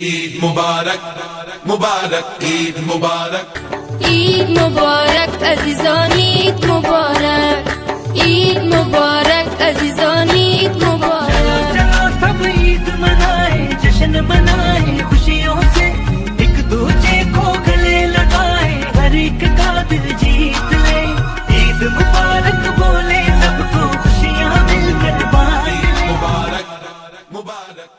ईद मुबारक मुबारक ईद मुबारक। ईद मुबारक अजीजान ईद मुबारक। ईद मुबारक अजीजान ईद मुबारक। सब ईद मनाए जश्न मनाए खुशियों से एक दूजे को गले लगाए हर एक का दिल जीत ले। ईद मुबारक बोले सबको खुशियाँ मिलकर पाए मुबारक मुबारक